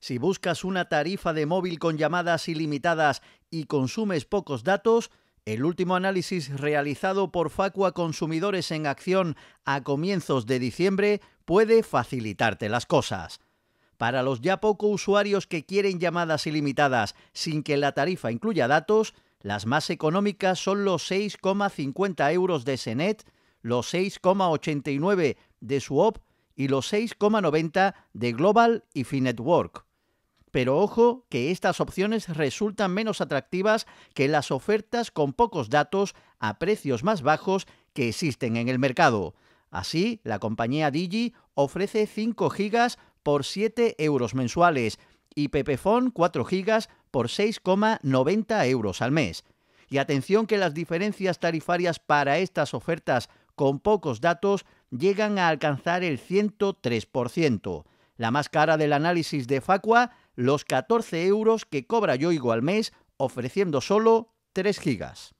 Si buscas una tarifa de móvil con llamadas ilimitadas y consumes pocos datos, el último análisis realizado por Facua Consumidores en Acción a comienzos de diciembre puede facilitarte las cosas. Para los ya poco usuarios que quieren llamadas ilimitadas sin que la tarifa incluya datos, las más económicas son los 6,50 euros de Senet, los 6,89 de Swap y los 6,90 de Global y Finetwork. Pero ojo que estas opciones resultan menos atractivas que las ofertas con pocos datos a precios más bajos que existen en el mercado. Así, la compañía Digi ofrece 5 GB por 7 euros mensuales y Pepefon 4 GB por 6,90 euros al mes. Y atención que las diferencias tarifarias para estas ofertas con pocos datos llegan a alcanzar el 103%. La más cara del análisis de Facua, los 14 euros que cobra Yoigo al mes, ofreciendo solo 3 gigas.